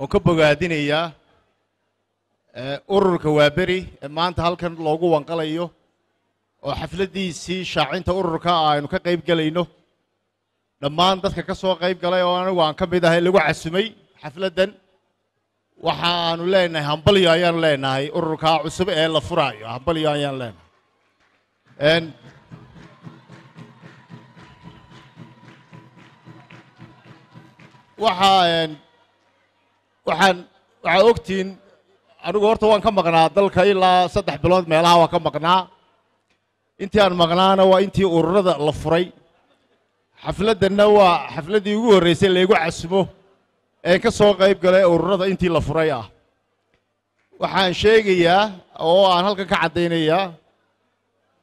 oo ka bogaadinayaa ururka waaberi ee maanta halkan loogu wanqalayo oo xafladdiisii shaacinta ururka aynu ka qayb gelayno dhammaan dadka ka soo qayb galay oo anigu aan ka mid ahay lagu casumay xafladdan waxa aanu leenahay hambalyo ayaanu leenahay ururkaa cusub ee la furaayo hambalyo ayaan leenahay waxaa waxaan waxaa ogtihiin anigu horta waan ka maqnaa dalka ilaa saddex bilood meelaha waan ka maqnaa. Intii aan maqnaana waa intii ururada la furay. Xafladdanna waa xafladdii ugu horraysay laygu casumo ee ka soo qayb galay ururada intii la furay ah. Waxaan sheegayaa oo aan halkan ka caddaynayaa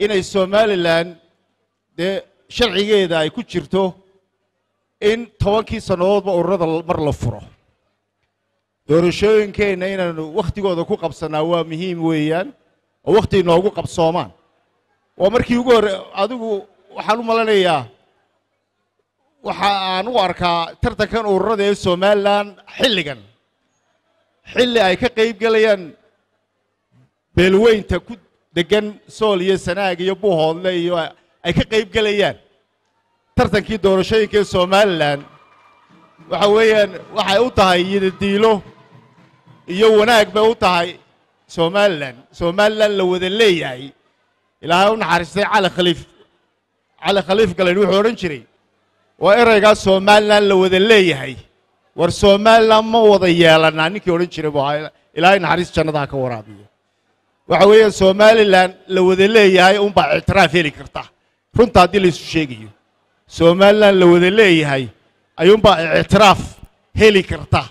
inay somalilan dee sharcigeeda ay ku jirto in tobankii sannadoodba ururada mar la furo. Doorashooyinkeenna inaanu wakhtigooda ku qabsannaa waa muhiim weeyaan oo wakhti inoogu qabsoomaan. Waa markii ugu horre adigu waxaan u malanayaa waxa aan u arkaa tartankan ururada ee somalilan xilligan. Xilli ay ka qayb gelayaan beelweynta ku degan sool iyo sanaag iyo buuhoodle iyo ay ka qayb gelayaan tartankii doorashooyinka ee somalilan. Waxa weeyaan waxay u tahay yidadiilo iyo wanaag bay u tahay somalilan. Somalilan la wada leeyahay. Ilaahay u naxariistay cali khaliif. Cali khaliif galen wuxuu odhan jiray waa ereygaa somalilan la wada leeyahay. War somalilan ma wada yeelanaa ninkii odhan jiray bu ahaa ilaahay naxariis jannadaha ka waraabiyo waxa weeyaan somalilan la wada leeyahay unbaa ictiraaf heli karta. Runta haddii laysu sheegayo somalilan la wada leeyahay ayuunbaa ictiraaf heli karta.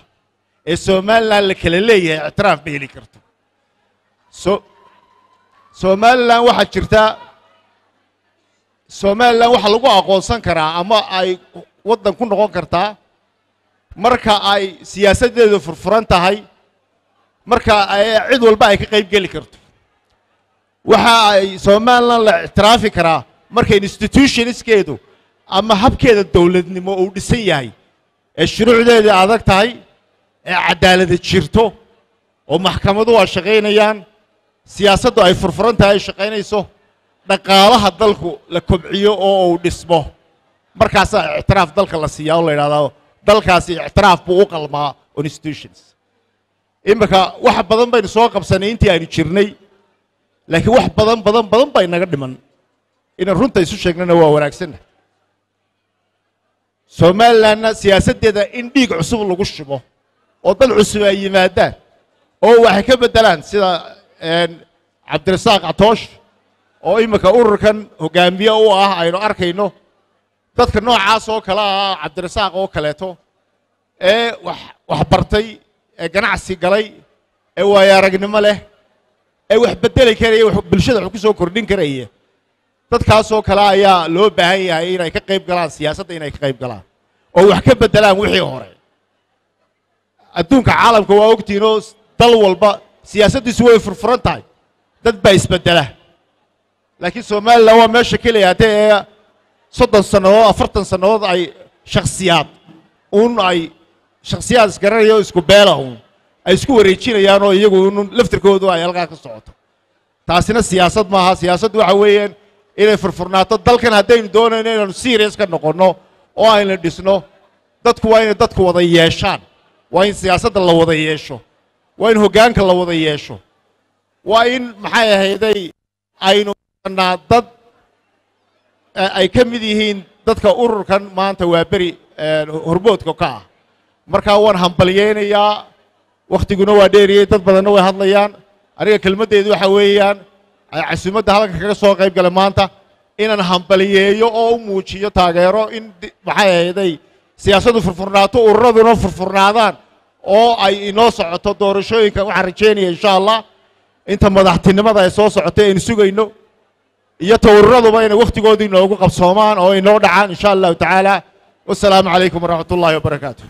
Ee somalilan la kala leeyahay ictiraaf ma heli karto. So somalilan waxaa jirta somalilan waxaa lagu aqoonsan karaa ama ay waddan ku noqon kartaa marka ay siyaasaddeedu furfuran tahay marka cid walba ay ka qayb geli karto. Waxa ay somalilan la ictiraafi karaa marka institutionskeedu ama habkeeda dowladnimo uu dhisan yahay ee shuruucdeedii adag tahay ee caddaalada jirto oo maxkamadu ay shaqaynayaan siyaasaddu ay furfuran tahay ay shaqaynayso dhaqaalaha dalku la kobciyo oo uu dhismo. Markaasaa ictiraaf dalka la siiyaa oo la yidhahdaa dalkaasi ictiraaf buu u qalmaa on iminka wax badan baynu soo qabsanay intii aynu jirnay laakiin wax badan badan badan baa inaga dhiman. Inaan runta isu sheegnana waa wanaagsanna somalilanna siyaasaddeeda in dhiig cusub lagu shubo oo dad cusub ay yimaadaan oo waxay ka beddelaan sida cabdirasaaq catoosh oo iminka ururkan hoggaamiye u ah aynu arkayno. Dadka noocaas oo kale ah cabdirasaaq oo kaleeto ee wax bartay ee ganacsi galay ee waayo aragnimo leh ee wax beddeli karaya bulshada wax ku soo kordhin karaya dadkaasoo kale ayaa loo baahan yahay inay ka qayb galaan siyaasadda inay ka qayb galaan. Oo wax ka beddelaan wixii hore. Adduunka caalamka waa ogtihiin oo dal walba siyaasaddiisu way furfuran tahay. Dad baa isbeddela. Laakiin somalilan waa meesha keliya haddee ee soddon sannadood afartan sannadood ay shakhsiyaad uun ay shakhsiyaad isgaranaya oo isku beela uun ay isku wareejinayaan oo iyagu un laftirkoodu ay halkaa ka socoto. Taasina siyaasad maaha. Siyaasaddu waxa weeyaan inay furfurnaato dalkan haddaynu doonayno inaanu serious ka noqonno oo ayna dhisno dadku waa inay dadku wada yeeshaan. Waa in siyaasadda la wada yeesho. Waa in hoggaanka la wada yeesho. Waa in maxay ahayday aynu naa dad ay ka mid yihiin dadka ururkan maanta waa beri hormoodka ka ah. Markaa waan hambalyeynayaa wakhtiguna waa dheeriyey dad badanna way hadlayaan. Aniga kelmaddeedu waxa weeyaan casuumadda halkan kaga soo qayb galay maanta inaan hambaliyeeyo oo u muujiyo taageero in maxay ahayday siyaasaddu furfurnaato ururaduna furfurnaadaan oo ay inoo socoto doorashooyinka waxaan rajeynaya insha allah inta madaxtinimada ay soo socotay aynu sugayno iyo tawaraduba inay wakhtigoodii inoogu qabsoomaan oo inoo dhacaan insha allahu tacaala. Wasalaamu calaykum waraxmat ullahi wabarakaatu